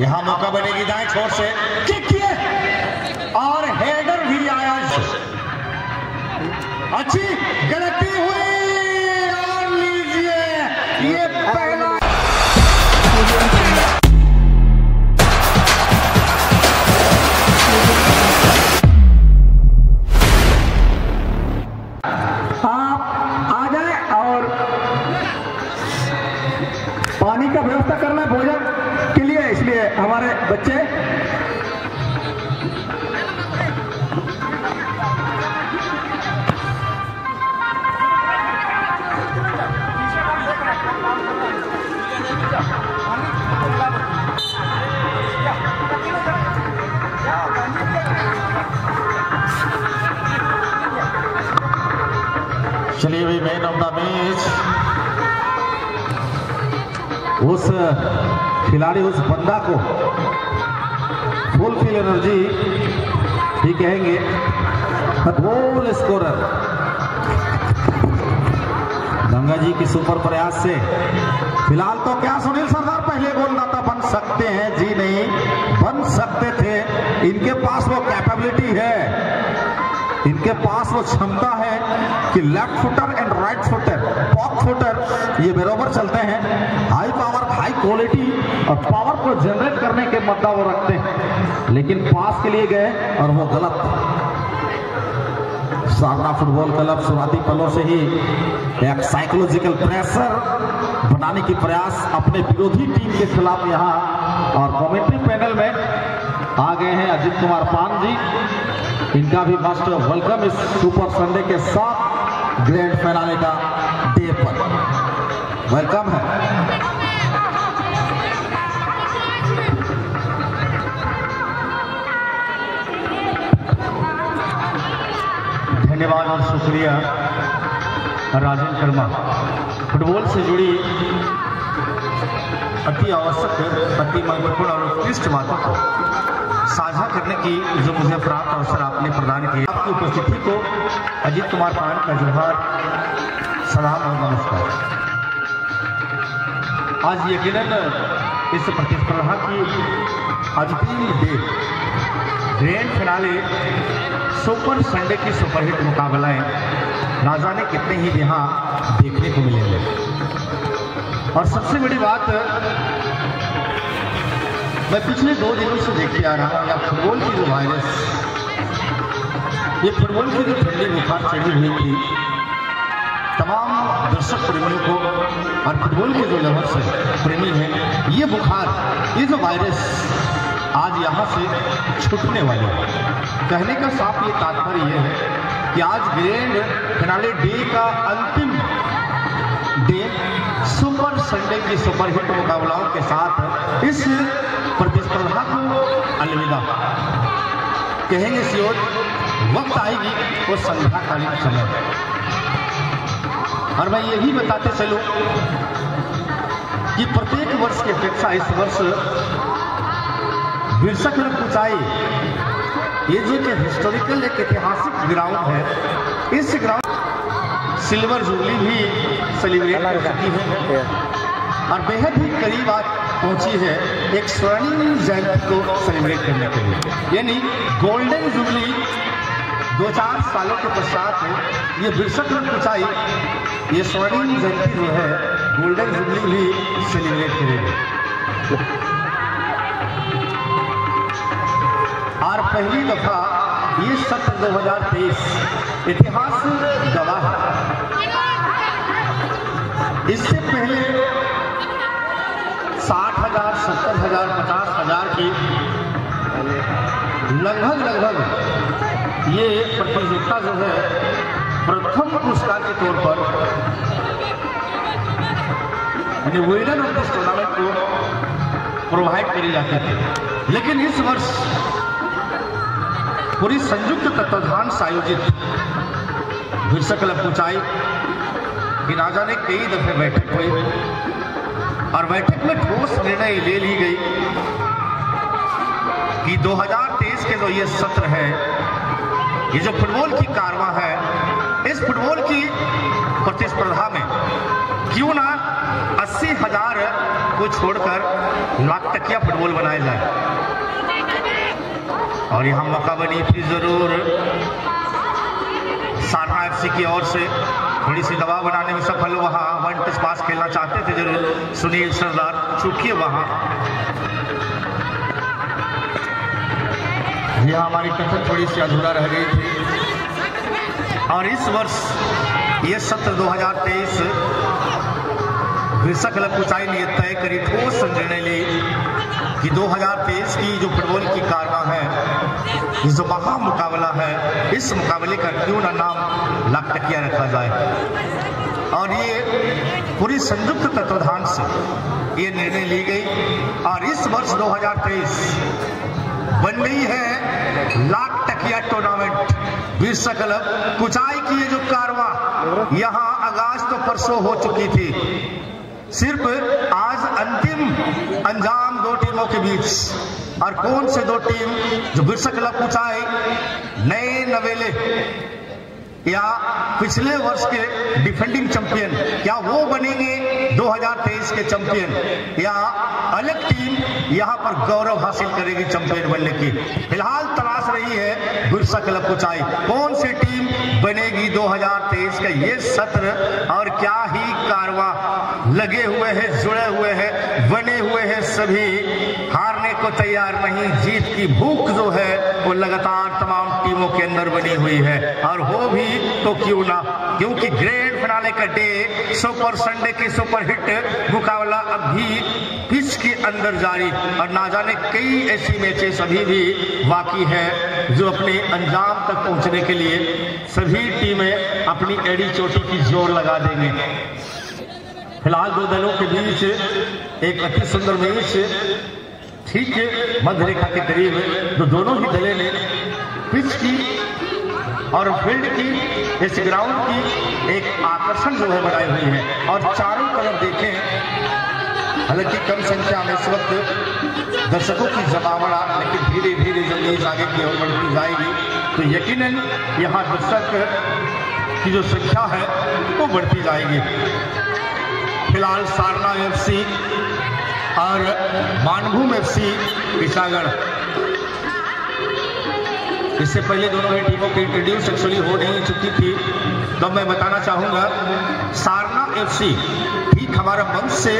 यहाँ मौका बनेगी दाएँ छोर से। किक किए। और हेडर भी आया। अच्छी गलती हुई। और लीजिए। ये उस खिलाड़ी उस बंदा को फुल फिल एनर्जी ही कहेंगे गोल स्कोरर गंगा जी के सुपर प्रयास से। फ़िलहाल तो क्या सुनील सरदार, पहले गोलदाता बन सकते हैं? जी नहीं, बन सकते थे। इनके पास वो कैपेबिलिटी है। इनके पास वो क्षमता है कि left footer and right footer pock footer ये बराबर चलते हैं। क्वालिटी और पावर को जनरेट करने के मुद्दा वो रखते हैं। लेकिन पास के लिए गए और वो गलत। सारना फुटबॉल क्लब शुरुआती पलों से ही एक साइकोलॉजिकल प्रेशर बनाने की प्रयास अपने विरोधी टीम के खिलाफ यहाँ और कमेंट्री पैनल में आ गए हैं अजित कुमार पान जी। इनका भी मस्ट वेलकम इस सुपर संडे के साथ ग्रैंड फैलाने का डे पर। वेलकम है। धन्यवाद और शुक्रिया राजन शर्मा। फुटबॉल से जुड़ी अति आवश्यक, अति महत्वपूर्ण और उत्कृष्ट बातों को साझा करने की जो मुझे प्राप्त अवसर आपने प्रदान किया आपकी उपस्थिति को अजीत कुमार पान का जोहार, सलाम और नमस्कार। आज यकीनन इस प्रतिस्पर्धा की अंतिम day grand finale super Sunday की सुपरहिट मुकाबलाएँ ना जाने कितने ही यहाँ देखने को मिलेंगे। और सबसे बड़ी बात, मैं पिछले दो दिनों से देखते आ रहा हूँ या फुटबॉल की जो वायरस ये फुटबॉल की जो ठंडी बुखार चढ़ी हुई थी, तमाम दर्शक प्रेमियों को और फुटबॉल के जो लवर्स प्रेमी हैं, ये बुखार, ये जो वायरस आज यहाँ से छूटने वाले हैं। कहने का साफ़ ये तात्पर्य यह है कि आज ग्रैंड फिनाले डे का अंतिम डे सुपर संडे की सुपरहिट मुकाबलाओं के साथ इस प्रतिस्पर्धा को अलविदा। कहेंगे सियोर वक्त आएगी वो संध्याकालीन समय। और मैं यही बताते चलूँ कि प्रत्येक वर्ष की अपेक्षा इस वर्ष बिरसा क्लब ऊंचाई ये जो कि हिस्टोरिकल एक ऐतिहासिक ग्राउंड है इस ग्राउंड सिल्वर जुबली भी सेलिब्रेट कर चुकी है। और बेहद ही करीब आज पहुँची है एक स्वर्णिम जयंती को सेलिब्रेट करने के लिए। यानी गोल्डन जुबली दो चार सालों के पश्चात ये बिरसा क्लब ऊंचाई ये स्वर्णिम जयंती जो है गोल्डन जुबली भी सेलिब्रेट करेगी। पहली दफ़ा ये सत्र 2023 इतिहास गवाह है। इससे पहले साठ हज़ार, सत्तर हज़ार, पचास हज़ार की लगभग लगभग ये प्रतियोगिता जो है, प्रथम पुरस्कार के तौर पर, यानी विनर ऑफ़ दिस टूर्नामेंट को प्रोवाइड करी जाती थी। लेकिन इस वर्ष पूरी संयुक्त तत्वाधान से आयोजित। बिरसा क्लब ऊंचाई की ना जाने कई दफे बैठक हुई और बैठक में ठोस निर्णय ले ली गई कि 2023 के जो ये सत्र है, ये जो फुटबॉल की कारवा है, इस फुटबॉल की प्रतिस्पर्धा में क्यों ना अस्सी हज़ार को छोड़कर लाख टकिया फुटबॉल बनाया जाए। और यहाँ मौका बनी थी ज़रूर सारना एफसी की ओर से थोड़ी सी दबाव बनाने में सफल वहाँ वन टच पास खेलना चाहते थे ज़रूर। सुनील सरदार, चूकिए वहाँ। यह हमारी कथक थोड़ी सी अधूरा रह गई थी। और इस वर्ष, ये सत्र 2023 ग्रीष्म क्लब ऊंचाई ने तय करी ठोस निर्णय ली कि 2023 की जो फुटबॉल की कारवा है, जो महा मुकाबला है, इस मुकाबले का क्यों ना नाम लाख टकिया रखा जाए? और ये पूरी संयुक्त तत्वाधान से ये निर्णय ली गई और इस वर्ष 2023 बन गई है लाख टकिया टूर्नामेंट। विश्व क्लब कुचाई की ये जो कारवा, यहाँ आगाज़ तो परसों हो चुकी थी। सिर्फ़ आज अंतिम अंजाम दो टीमों के बीच। और कौन से दो टीम जो बिरसा क्लब कुचाई नए नवेले या पिछले वर्ष के डिफेंडिंग चैंपियन क्या वो बनेंगे 2023 के चैंपियन या अलग टीम यहाँ पर गौरव हासिल करेगी चैंपियन बनने की? फ़िलहाल तलाश रही है बिरसा क्लब कुचाई कौन सी टीम बनेगी 2023 का? ये सत्र और क्या ही लगे हुए हैं, जुड़े हुए हैं, बने हुए हैं सभी। हारने को तैयार नहीं, जीत की भूख जो है, वो लगातार तमाम टीमों के अंदर बनी हुई है। और हो भी तो क्यों ना? क्योंकि ग्रैंड फिनाले का डे सुपर संडे की सुपर हिट मुकाबला अभी पिच के अंदर जारी। और ना जाने कई ऐसी मैचेस अभी भी बाकी है जो अपने अंजाम तक पहुँचने के लिए सभी टीमें अपनी एड़ी चोटी की ज़ोर लगा देंगे। फ़िलहाल दो दलों के बीच एक अति सुंदर मैच, ठीक है मध्य रेखा के करीब, जो दोनों ही दलें ने पिच की और फ़ील्ड की, इस ग्राउंड की एक आकर्षण जो है बनाई हुई है। और चारों तरफ़ देखें, हालाँकि कम संख्या में इस वक्त दर्शकों की जमावड़ा, लेकिन धीरे धीरे जब न्यूज़ आगे की ओर बढ़ती जाएगी तो यकीनन यहाँ दर्शक की जो संख्या है, वो बढ़ती जाएगी। फ़िलहाल सारना एफसी और मानभूम एफसी पिछागढ़ इससे पहले दोनों ही टीमों की इंट्रोड्यूस एक्चुअली हो नहीं चुकी थी। तो मैं बताना चाहूँगा सारना एफसी ठीक हमारा मंच से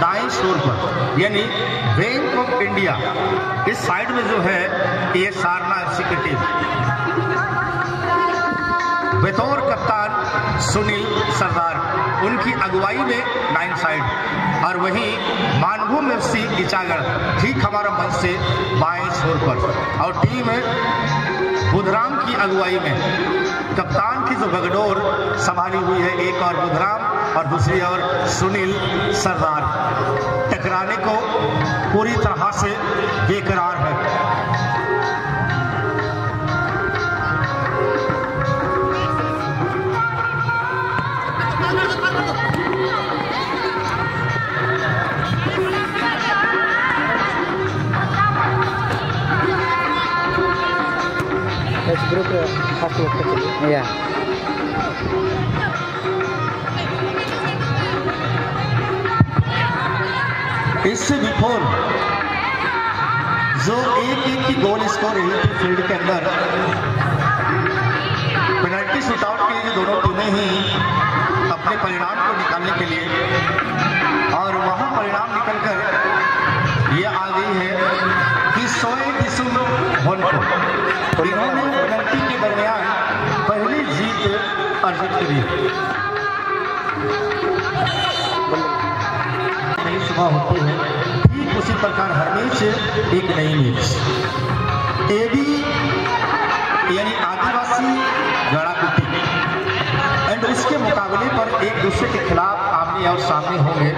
दाएँ शोर पर, यानी बैंक ऑफ़ इंडिया इस साइड में जो है, ये सारना एफसी की टीम बतौर कप्तान सुनील सरदार, उनकी अगुवाई में नाइन साइड और वहीं मानभूम एफ़ सी इचागढ़, ठीक हमारा मंच से बाएँ छोर पर। और टीम बुधराम की अगुवाई में कप्तान की जो बगडोर संभाली हुई है, एक और बुधराम और दूसरी ओर सुनील सरदार। टकराने को पूरी तरह से बेकरार है। It. Yeah. इससे बिफोर जो एक एक की गोल स्कोर रही थी फ़ील्ड के अंदर पेनल्टी शूटआउट के लिए दोनों टीमें ही अपने परिणाम को निकालने के लिए और वहाँ परिणाम निकलकर यह आ गई है कि सोए वन को इन्होंने अर्जित करी नई सुबह होती है। ठीक उसी प्रकार हर मैच एक नई मैच ए बी यानी आदिवासी गड़ाकुटी एंड उसके मुकाबले पर एक दूसरे के खिलाफ आमने और सामने होंगे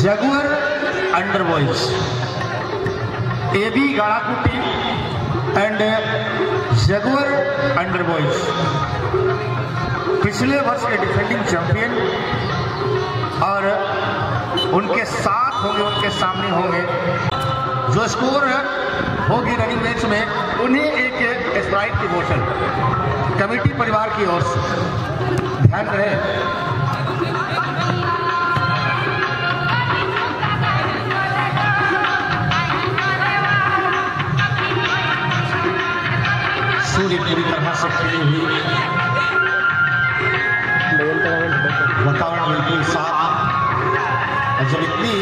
जगुअर अंडर ए बी गड़ाकुटी एंड जगुअर अंडर बॉयज़ पिछले वर्ष के डिफेंडिंग चैंपियन और उनके साथ होंगे, उनके सामने होंगे। जो स्कोर होगी रनिंग मैच में उन्हें एक स्प्राइट की मोशन कमेटी परिवार की ओर से। ध्यान रहे। सूर्य पूरी तरह से खिली हुई वातावरण बिल्कुल साफ़ जब इतनी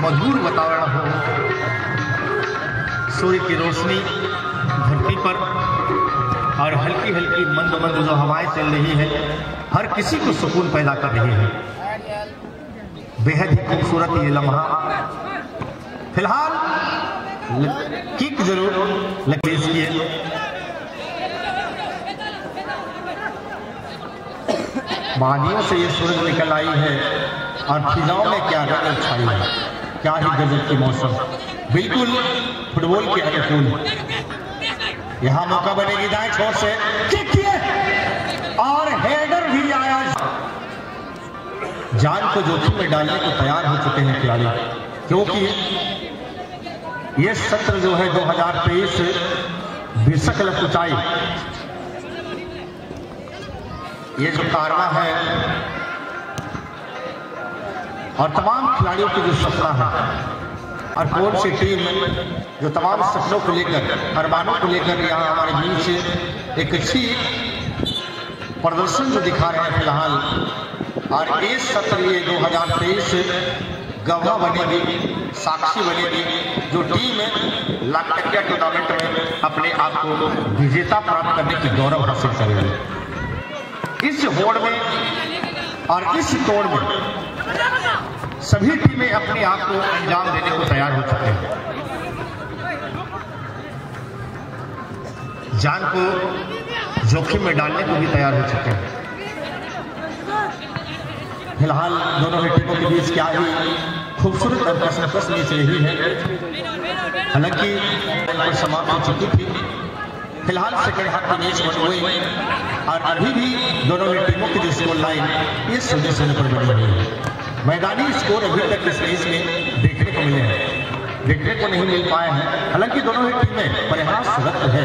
मधुर वातावरण हो सूर्य की रोशनी धरती पर और हल्की हल्की मंद मंद जो हवाएँ चल रही है हर किसी को सुकून पैदा कर रही है बेहद ही खूबसूरत ये लम्हा फ़िलहाल किक ज़रूर लगे इसलिए वादियों से ये सूरज निकल आई है और फिजाओं में क्या रंग छाई है? क्या ही गजब की मौसम। बिल्कुल फुटबॉल के अनुकूल। यहाँ मौका बनेगी दाएँ छोर से। किए और हेडर भी आया। जान को जोखिम में डालने को तैयार हो चुके हैं खिलाड़ी, क्योंकि ये सत्र जो है 2023 बिसक ऊंचाई ये जो कारवा है और तमाम खिलाड़ियों की जो सपना है, और कौन सी टीम जो तमाम सपनों को लेकर अरबानों को लेकर यहाँ हमारे बीच एक अच्छी प्रदर्शन जो दिखा रहे हैं फ़िलहाल। और इस सत्र ये 2023 गवाह बनेगी, साक्षी बनेगी, जो टीम लाखटकिया टूर्नामेंट में अपने आप को विजेता प्राप्त करने की गौरव हासिल करेगी। इस होड़ में और इस तोड़ में? सभी टीमें अपने आप को अंजाम देने को तैयार हो चुके हैं। जान को जोखिम में डालने को भी तैयार हो चुके हैं। फ़िलहाल दोनों ही टीमों के बीच क्या ही खूबसूरत और कसमकस मैच रही है हालाँकि समाप्त हो चुकी थी। फ़िलहाल सेकंड हाफ़ की मैच बन हुई और अभी भी दोनों ही टीमों की जो स्कोर लाइन ये शून्य पर बनी हुई है। मैदानी स्कोर अभी तक इस मैच में देखने को मिले हैं। देखने को नहीं मिल पाए हैं। हालाँकि दोनों ही टीमें प्रयासरत है।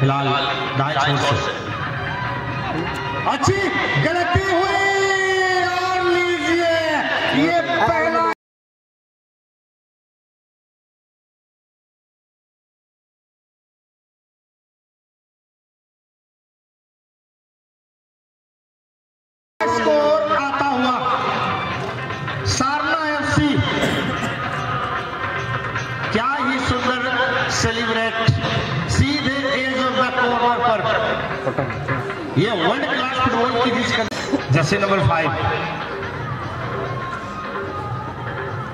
फ़िलहाल अच्छी, गलती हुई। और लीजिए, ये जैसे नंबर फाइव।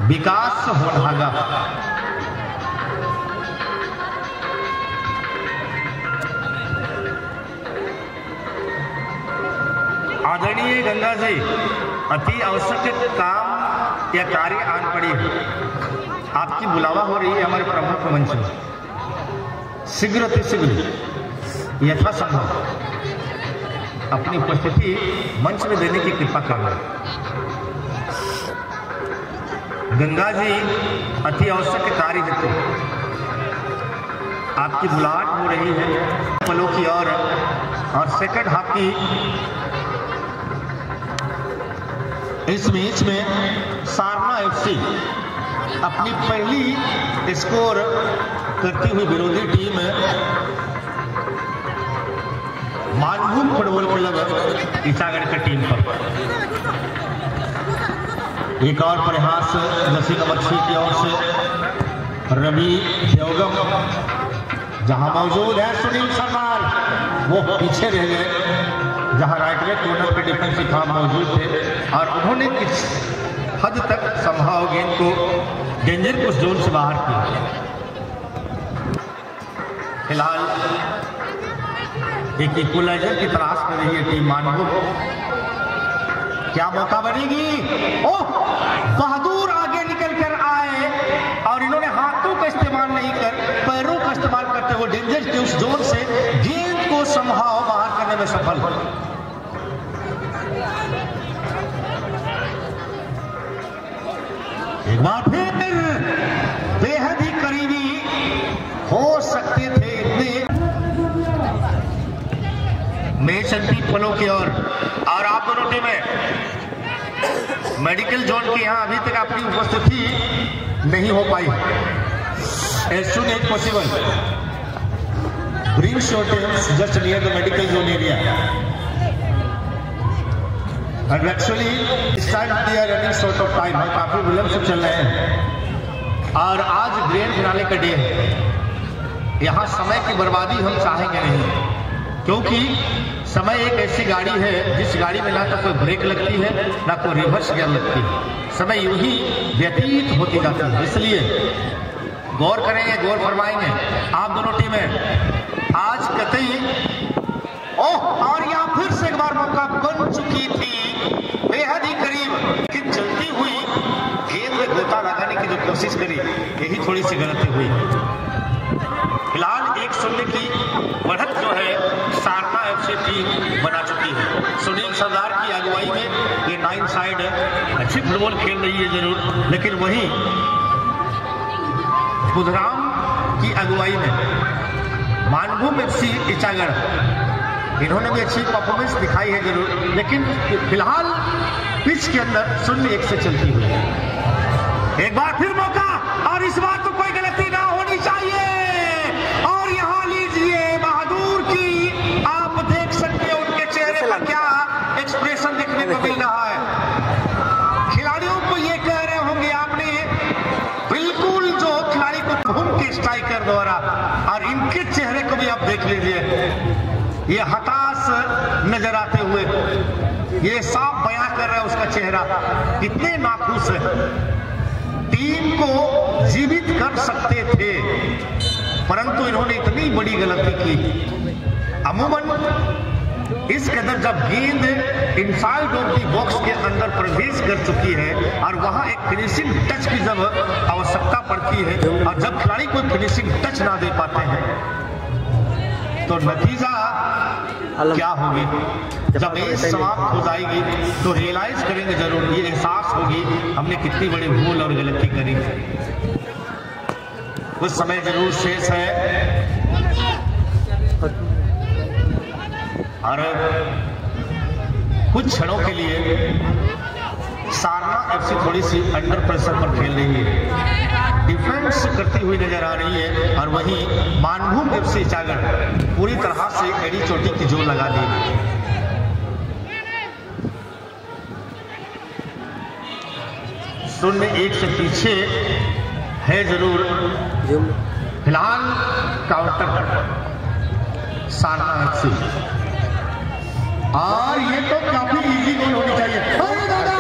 विकास होनागा आदरणीय गंगा जी अति आवश्यक काम या कार्य आन पड़ी है। आपकी बुलावा हो रही है हमारे प्रमुख मंच में। शीघ्र अति शीघ्र, यथासंभव। अपनी उपस्थिति मंच में देने की कृपा करना गंगा जी, अति आवश्यक कार्य हेतु आपकी बुलाहट हो रही है। पलों की ओर और सेकंड हाफ़ की इस मैच में सारना एफसी अपनी पहली स्कोर करती हुई विरोधी team Manbhum football club Isagarh की टीम पर। एक और प्रयास जसी नंबर की ओर से। रवि देवगम, जहाँ मौजूद है सुनील सरदार वो पीछे रह गए, जहाँ राइट बैक कॉर्नर पे डिफेंसिव काम मौजूद थे, और उन्होंने किस हद तक संभाव गेंद को डेंजर उस जोन से बाहर किया। फ़िलहाल इक्वलाइजर की तलाश कर रही है टीम मानवो क्या मौका बनेगी? ओह, बहादुर आगे निकल कर आए और इन्होंने हाथों का इस्तेमाल नहीं कर, पैरों का इस्तेमाल करते हुए डेंजर के उस जोन से गेंद को संभाव बाहर करने में सफल। हो एक बार फिर मैच पलों की ओर और आप दोनों टीमें मेडिकल जोन की यहाँ अभी तक आपकी उपस्थिति नहीं हो पाई। As soon as possible bring your teams just near the medical zone area And actually, इस time we are running short of time. हम काफ़ी विलंब से चल रहे हैं। और आज ग्रैंड फिनाले का डे है। यहाँ समय की बर्बादी हम चाहेंगे नहीं। क्योंकि समय एक ऐसी गाड़ी है, जिस गाड़ी में ना तो कोई ब्रेक लगती है, ना कोई रिवर्स गियर लगती है। समय यूँ ही व्यतीत होती जाती है। इसलिए गौर करेंगे गौर फरमाएँगे, आप दोनों टीमें आज कतई ओह, और यहाँ फिर से एक बार मौका बन चुकी थी। बेहद ही करीब कि चलती हुई गेंद में गोता लगाने की जो कोशिश करी, यही थोड़ी सी गलती हुई। फ़िलहाल एक शून्य की बढ़त जो है सारना एफसी टीम बना चुकी है। सुनील सरदार की अगुवाई में ये नाइन साइड अच्छी फुटबॉल खेल रही है ज़रूर, लेकिन वहीं बुधराम की अगुवाई में मानभूम एफसी इचागढ़, इन्होंने भी अच्छी परफॉर्मेंस दिखाई है ज़रूर, लेकिन फ़िलहाल पिच के अंदर शून्य एक से चलती हुई एक बार फिर मौका, और इस बार तो कोई गलती और चेहरे को भी आप देख लीजिए। ये हताश नज़र आते हुए, ये साफ़ बयां कर रहा है उसका चेहरा। कितने नाखुश है। टीम को जीवित कर सकते थे, परंतु इन्होंने इतनी बड़ी गलती की। अमूमन इस कदर जब गेंद इनसाइड ऑफ़ दी बॉक्स के अंदर प्रवेश कर चुकी है और वहाँ एक फिनिशिंग टच की जब आवश्यकता पड़ती है और जब खिलाड़ी कोई फिनिशिंग टच ना दे पाते हैं तो नतीजा क्या होगी? जब ये समाप्त हो जाएगी तो रियलाइज़ करेंगे ज़रूर ये एहसास होगी हमने कितनी बड़ी भूल और गलती करी। कुछ समय ज़रूर शेष है। और कुछ क्षणों के लिए सारना एफसी थोड़ी सी अंडर प्रेशर पर खेल रही है। डिफेंस करती हुई नज़र आ रही है और वहीं मानभूम एफसी चागड़ पूरी तरह से एड़ी चोटी की ज़ोर लगा दी शून्य एक से पीछे है ज़रूर। फ़िलहाल काउंटर सारना एफसी और ये तो काफ़ी इजी गोल होनी चाहिए। अरे दादा